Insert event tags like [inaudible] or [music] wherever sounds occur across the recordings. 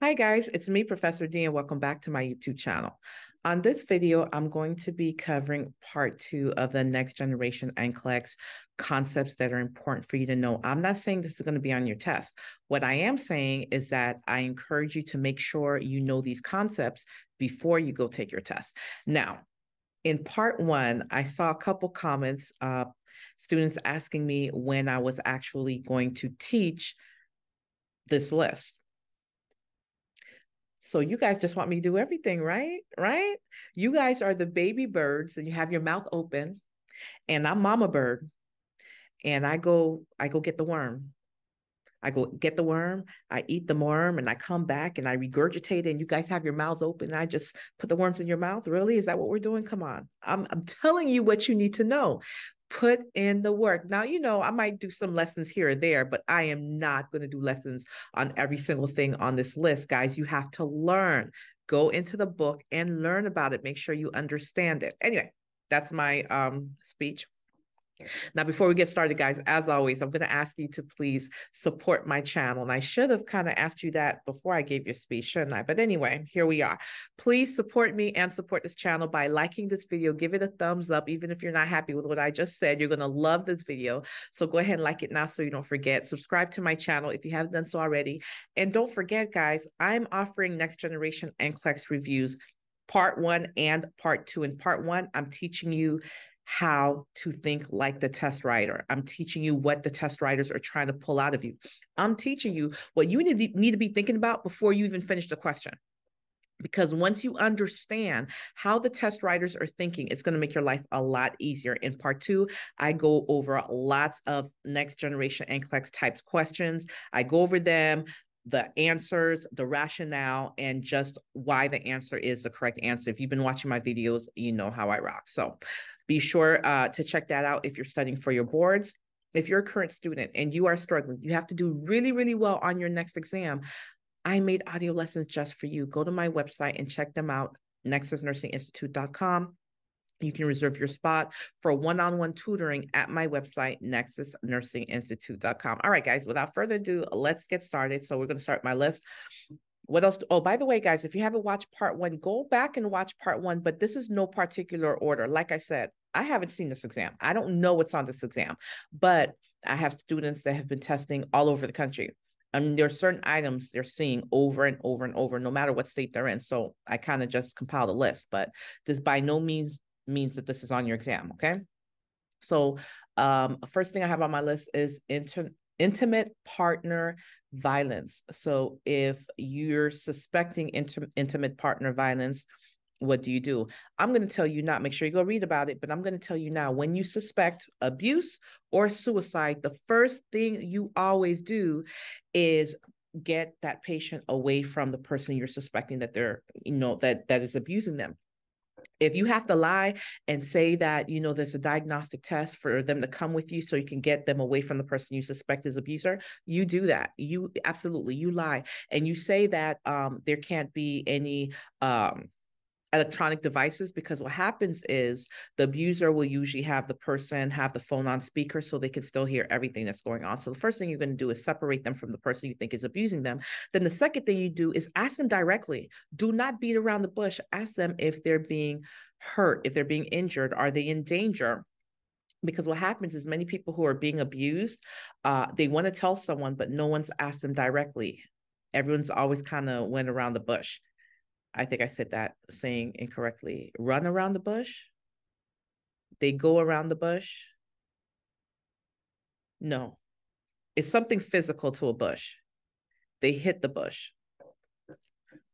Hi guys, it's me, Professor D, and welcome back to my YouTube channel. On this video, I'm going to be covering part two of the next generation NCLEX concepts that are important for you to know. I'm not saying this is going to be on your test. What I am saying is that I encourage you to make sure you know these concepts before you go take your test. Now, in part one, I saw a couple comments, uh, students asking me when I was actually going to teach this list. So you guys just want me to do everything, right? Right? You guys are the baby birds and you have your mouth open and I'm mama bird and I go I go get the worm. I go get the worm, I eat the worm, and I come back and I regurgitate it. And you guys have your mouths open. And I just put the worms in your mouth. Really? Is that what we're doing? Come on. I'm, I'm telling you what you need to know put in the work. Now, you know, I might do some lessons here or there, but I am not going to do lessons on every single thing on this list, guys. You have to learn. Go into the book and learn about it. Make sure you understand it. Anyway, that's my um speech. Now, before we get started, guys, as always, I'm going to ask you to please support my channel. And I should have kind of asked you that before I gave your speech, shouldn't I? But anyway, here we are. Please support me and support this channel by liking this video. Give it a thumbs up, even if you're not happy with what I just said. You're going to love this video. So go ahead and like it now so you don't forget. Subscribe to my channel if you haven't done so already. And don't forget, guys, I'm offering Next Generation NCLEX reviews part one and part two. In part one, I'm teaching you how to think like the test writer. I'm teaching you what the test writers are trying to pull out of you. I'm teaching you what you need to, need to be thinking about before you even finish the question. Because once you understand how the test writers are thinking, it's going to make your life a lot easier. In part two, I go over lots of next generation NCLEX types questions. I go over them the answers, the rationale, and just why the answer is the correct answer. If you've been watching my videos, you know how I rock. So be sure uh, to check that out if you're studying for your boards. If you're a current student and you are struggling, you have to do really, really well on your next exam. I made audio lessons just for you. Go to my website and check them out, nexusnursinginstitute.com. You can reserve your spot for one on one tutoring at my website, nexusnursinginstitute.com. All right, guys, without further ado, let's get started. So, we're going to start my list. What else? Oh, by the way, guys, if you haven't watched part one, go back and watch part one, but this is no particular order. Like I said, I haven't seen this exam. I don't know what's on this exam, but I have students that have been testing all over the country. And there are certain items they're seeing over and over and over, no matter what state they're in. So I kind of just compiled a list, but this by no means means that this is on your exam. Okay. So um, first thing I have on my list is inter- intimate partner violence. So if you're suspecting inter- intimate partner violence, what do you do? I'm going to tell you not. Make sure you go read about it, but I'm going to tell you now when you suspect abuse or suicide, the first thing you always do is get that patient away from the person you're suspecting that they're, you know, that that is abusing them if you have to lie and say that you know there's a diagnostic test for them to come with you so you can get them away from the person you suspect is abuser you do that. You absolutely you lie. And you say that um, there can't be any um, electronic devices because what happens is the abuser will usually have the person have the phone on speaker so they can still hear everything that's going on. So the first thing you're going to do is separate them from the person you think is abusing them. Then the second thing you do is ask them directly. Do not beat around the bush. Ask them if they're being hurt, if they're being injured, are they in danger? because what happens is many people who are being abused uh, they want to tell someone but no one's asked them directly everyone's always kind of went around the bush I think I said that saying incorrectly. Run around the bush. They go around the bush. No, it's something physical to a bush. They hit the bush.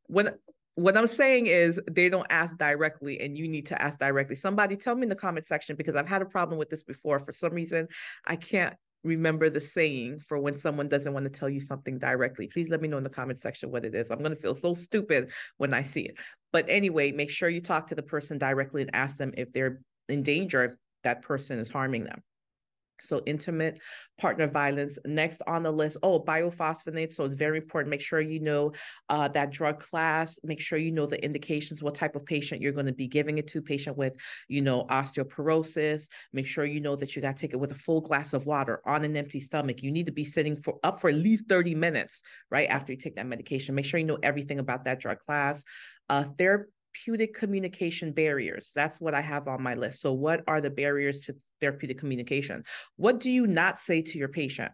When what I'm saying is they don't ask directly and you need to ask directly. Somebody tell me in the comment section because I've had a problem with this before. For some reason, I can't remember the saying for when someone doesn't want to tell you something directly. Please let me know in the comment section what it is. I'm going to feel so stupid when I see it. But anyway, make sure you talk to the person directly and ask them if they're in danger if that person is harming them. So intimate partner violence. Next on the list, oh, bisphosphonates. So it's very important. Make sure you know uh, that drug class. Make sure you know the indications, what type of patient you're going to be giving it to. Patient with, you know, osteoporosis. Make sure you know that you got to take it with a full glass of water on an empty stomach. You need to be sitting for up for at least 30 minutes, right? After you take that medication. Make sure you know everything about that drug class. Uh, therapy therapeutic communication barriers. That's what I have on my list. So, what are the barriers to therapeutic communication? What do you not say to your patient?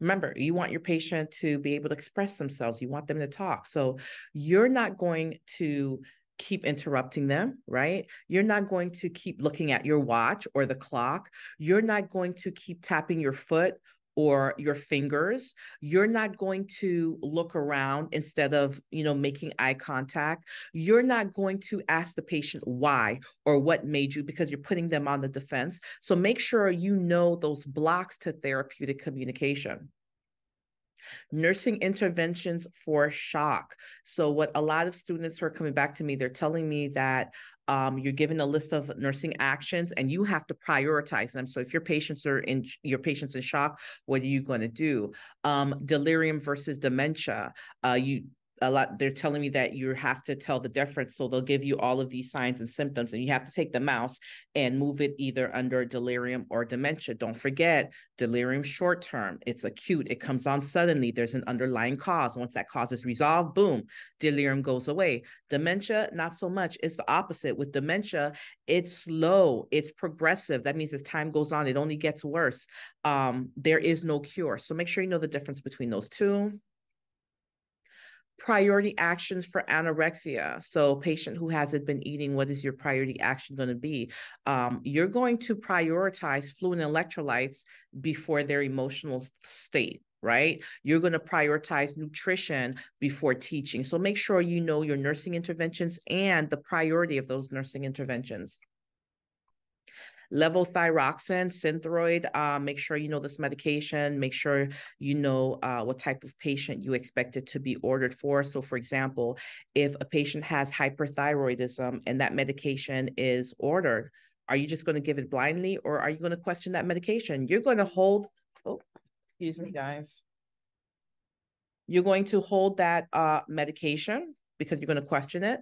Remember, you want your patient to be able to express themselves, you want them to talk. So, you're not going to keep interrupting them, right? You're not going to keep looking at your watch or the clock. You're not going to keep tapping your foot or your fingers you're not going to look around instead of you know making eye contact. You're not going to ask the patient why or what made you because you're putting them on the defense. So make sure you know those blocks to therapeutic communication nursing interventions for shock. So, what a lot of students who are coming back to me, they're telling me that um, you're given a list of nursing actions and you have to prioritize them. So if your patients are in your patients in shock, what are you going to do? Um, delirium versus dementia. Uh, you a lot they're telling me that you have to tell the difference so they'll give you all of these signs and symptoms and you have to take the mouse and move it either under delirium or dementia. Don't forget delirium short term it's acute it comes on suddenly there's an underlying cause. Once that cause is resolved boom delirium goes away. Dementia not so much it's the opposite. With dementia it's slow it's progressive that means as time goes on it only gets worse. Um, there is no cure so make sure you know the difference between those two priority actions for anorexia. So, patient who hasn't been eating, what is your priority action going to be? Um, you're going to prioritize fluid electrolytes before their emotional state. Right? You're going to prioritize nutrition before teaching. So make sure you know your nursing interventions and the priority of those nursing interventions levothyroxine, synthroid. Uh, make sure you know this medication. Make sure you know uh, what type of patient you expect it to be ordered for. So, for example, if a patient has hyperthyroidism and that medication is ordered, are you just going to give it blindly or are you going to question that medication? You're going to hold, oh, excuse me, guys. You're going to hold that uh, medication because you're going to question it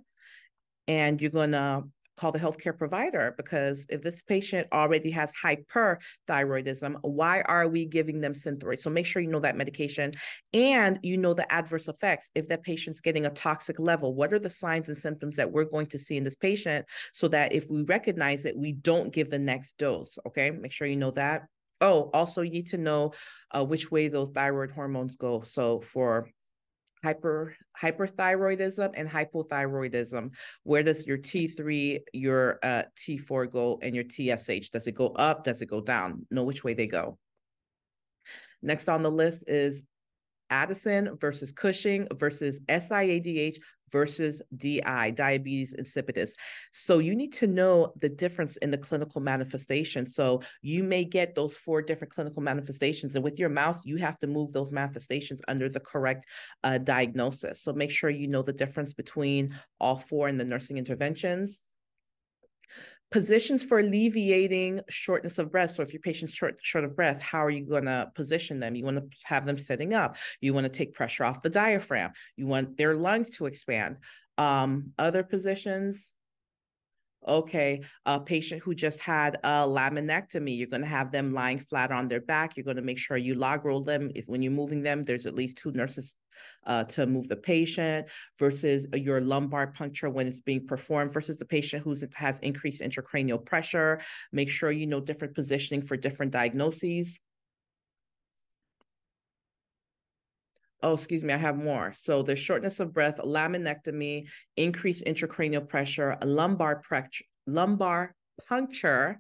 and you're going to call the healthcare provider because if this patient already has hyperthyroidism, why are we giving them Synthroid? So make sure you know that medication and you know the adverse effects. If that patient's getting a toxic level, what are the signs and symptoms that we're going to see in this patient so that if we recognize it, we don't give the next dose. Okay, make sure you know that. Oh, also you need to know uh, which way those thyroid hormones go. So for hyper hyperthyroidism and hypothyroidism. Where does your t3 your uh, t4 go and your tsh does it go up? Does it go down? Know which way they go. Next on the list is addison versus cushing versus siadh versus DI, diabetes insipidus. So you need to know the difference in the clinical manifestation. So you may get those four different clinical manifestations, and with your mouse, you have to move those manifestations under the correct uh, diagnosis. So make sure you know the difference between all four in the nursing interventions positions for alleviating shortness of breath. So if your patient's short, short of breath, how are you going to position them? You want to have them sitting up. You want to take pressure off the diaphragm. You want their lungs to expand. Um, other positions, okay, a patient who just had a laminectomy, you're going to have them lying flat on their back. You're going to make sure you log roll them. If when you're moving them, there's at least two nurses uh, to move the patient versus your lumbar puncture when it's being performed versus the patient who has increased intracranial pressure. Make sure you know different positioning for different diagnoses. Oh, excuse me, I have more. So there's shortness of breath, laminectomy, increased intracranial pressure, lumbar, lumbar puncture,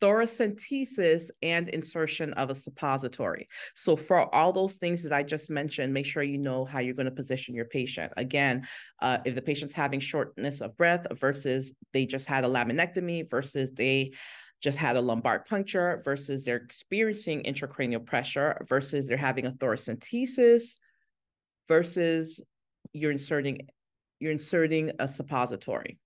thoracentesis, and insertion of a suppository. So for all those things that I just mentioned, make sure you know how you're going to position your patient. Again, uh, if the patient's having shortness of breath versus they just had a laminectomy versus they just had a lumbar puncture versus they're experiencing intracranial pressure versus they're having a thoracentesis versus you're inserting you're inserting a suppository.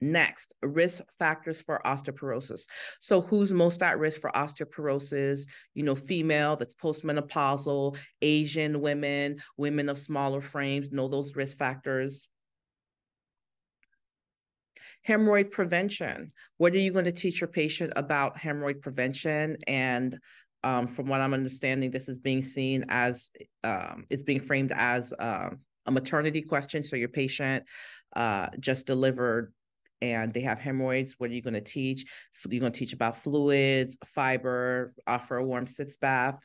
Next, risk factors for osteoporosis. So, who's most at risk for osteoporosis? You know, female that's postmenopausal, Asian women, women of smaller frames, know those risk factors. Hemorrhoid prevention. What are you going to teach your patient about hemorrhoid prevention? And um, from what I'm understanding, this is being seen as um, it's being framed as uh, a maternity question. So your patient uh, just delivered and they have hemorrhoids. What are you going to teach? You're going to teach about fluids, fiber, offer a warm sitz bath.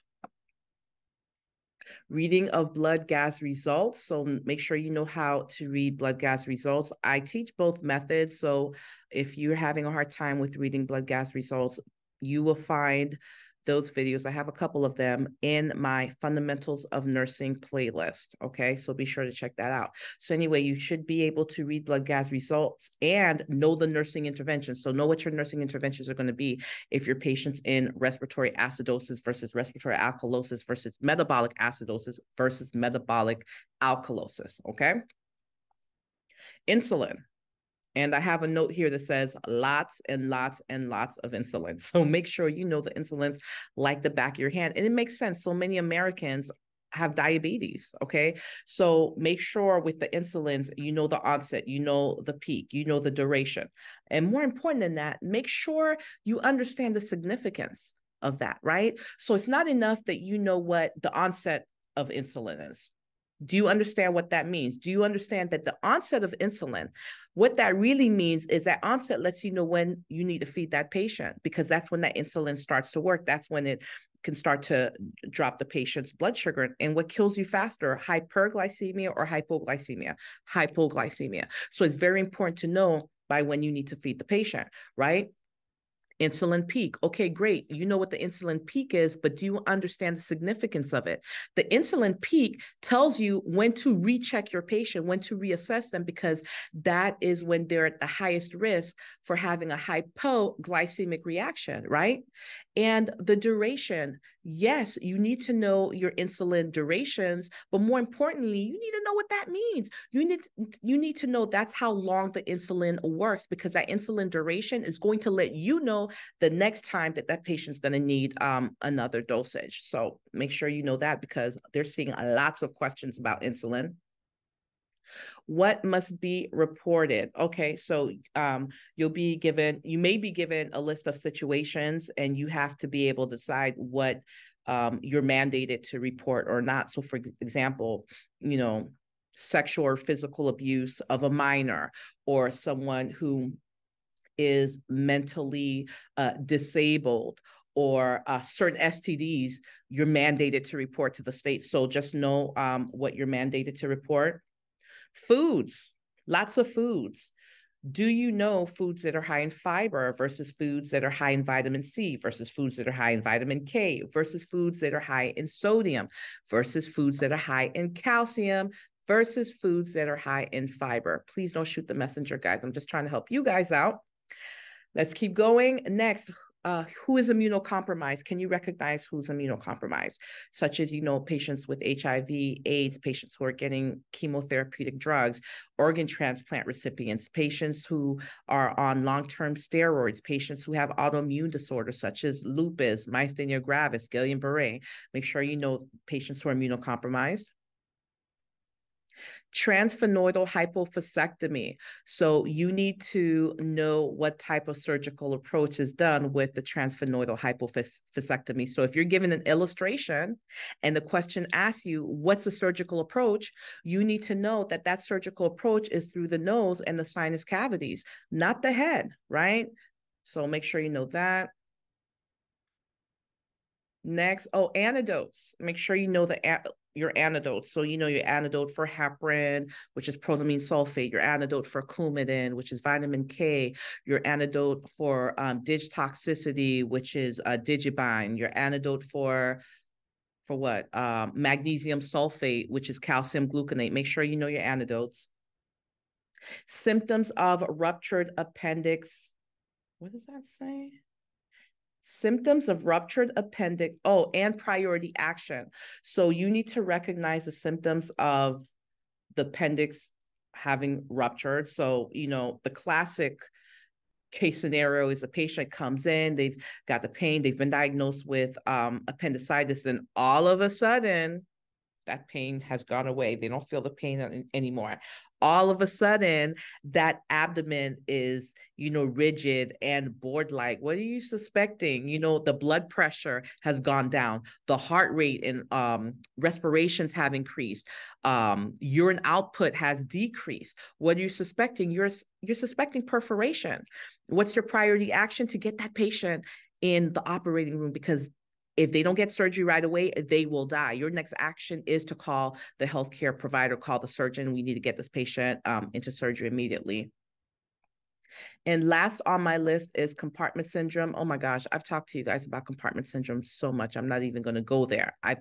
Reading of blood gas results. So make sure you know how to read blood gas results. I teach both methods. So if you're having a hard time with reading blood gas results, you will find those videos. I have a couple of them in my Fundamentals of Nursing playlist. Okay, so be sure to check that out. So, anyway, you should be able to read blood gas results and know the nursing interventions. So, know what your nursing interventions are going to be if your patient's in respiratory acidosis versus respiratory alkalosis versus metabolic acidosis versus metabolic alkalosis. Okay. Insulin. And I have a note here that says lots and lots and lots of insulin. [laughs] So make sure you know the insulins like the back of your hand. And it makes sense. So many Americans have diabetes. Okay. So make sure with the insulins, you know the onset, you know the peak, you know the duration. And more important than that, make sure you understand the significance of that, right? So it's not enough that you know what the onset of insulin is. Do you understand what that means? Do you understand that the onset of insulin, what that really means is that onset lets you know when you need to feed that patient because that's when that insulin starts to work. That's when it can start to drop the patient's blood sugar. And what kills you faster, hyperglycemia or hypoglycemia? Hypoglycemia. So it's very important to know by when you need to feed the patient, right? Insulin peak. Okay, great. You know what the insulin peak is, but do you understand the significance of it? The insulin peak tells you when to recheck your patient, when to reassess them, because that is when they're at the highest risk for having a hypoglycemic reaction, right? And the duration, yes, you need to know your insulin durations, but more importantly, you need to know what that means. You need you need to know that's how long the insulin works because that insulin duration is going to let you know the next time that that patient's going to need um, another dosage. So make sure you know that because they're seeing lots of questions about insulin. What must be reported? Okay, so um, you'll be given, you may be given a list of situations, and you have to be able to decide what um, you're mandated to report or not. So, for example, you know, sexual or physical abuse of a minor or someone who is mentally uh, disabled or uh, certain STDs, you're mandated to report to the state. So just know um, what you're mandated to report. Foods, lots of foods. Do you know foods that are high in fiber versus foods that are high in vitamin C versus foods that are high in vitamin K versus foods that are high in sodium versus foods that are high in calcium versus foods that are high in fiber? Please don't shoot the messenger, guys. I'm just trying to help you guys out. Let's keep going. Next, uh, who is immunocompromised? Can you recognize who's immunocompromised? Such as, you know, patients with HIV, AIDS, patients who are getting chemotherapeutic drugs, organ transplant recipients, patients who are on long-term steroids, patients who have autoimmune disorders such as lupus, myasthenia gravis, Guillain-Barré. Make sure you know patients who are immunocompromised transsphenoidal hypophysectomy. So you need to know what type of surgical approach is done with the transsphenoidal hypophysectomy. So if you're given an illustration and the question asks you, what's the surgical approach? You need to know that that surgical approach is through the nose and the sinus cavities, not the head, right? So make sure you know that. Next, oh, antidotes. Make sure you know the your antidote. So you know your antidote for heparin, which is protamine sulfate, your antidote for coumadin, which is vitamin K, your antidote for um, digitoxicity, which is uh, Digibind, your antidote for for what? Um, magnesium sulfate, which is calcium gluconate. Make sure you know your antidotes. Symptoms of ruptured appendix. What does that say? Symptoms of ruptured appendix oh and priority action so you need to recognize the symptoms of the appendix having ruptured. So, you know, the classic case scenario is a patient comes in, they've got the pain, they've been diagnosed with um, appendicitis, and all of a sudden, that pain has gone away. They don't feel the pain anymore. All of a sudden, that abdomen is, you know, rigid and board like. What are you suspecting? You know, the blood pressure has gone down, the heart rate and um, respirations have increased, um, urine output has decreased. What are you suspecting? You're you're suspecting perforation. What's your priority action to get that patient in the operating room because if they don't get surgery right away, they will die. Your next action is to call the healthcare provider, call the surgeon. We need to get this patient um, into surgery immediately. And last on my list is compartment syndrome. Oh my gosh, I've talked to you guys about compartment syndrome so much. I'm not even going to go there. I've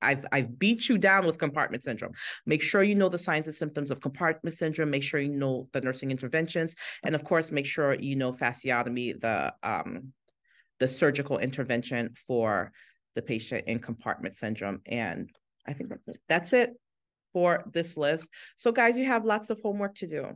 I've I've beat you down with compartment syndrome. Make sure you know the signs and symptoms of compartment syndrome. Make sure you know the nursing interventions, and of course, make sure you know fasciotomy, the um, the surgical intervention for the patient in compartment syndrome. And I think that's it. That's it for this list. So guys, you have lots of homework to do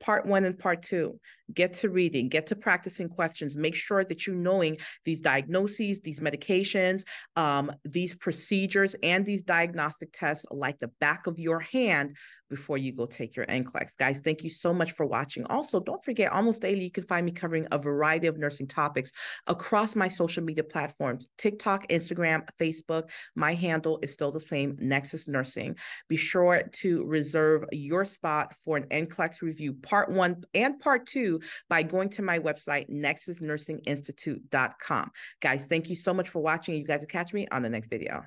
part one and part two. Get to reading, get to practicing questions. Make sure that you're knowing these diagnoses, these medications, um, these procedures, and these diagnostic tests like the back of your hand before you go take your NCLEX. Guys, thank you so much for watching. Also, don't forget, almost daily, you can find me covering a variety of nursing topics across my social media platforms TikTok, Instagram, Facebook. My handle is still the same, Nexus Nursing. Be sure to reserve your spot for an NCLEX review, part one and part two, by going to my website, nexusnursinginstitute.com. Guys, thank you so much for watching. You guys will catch me on the next video.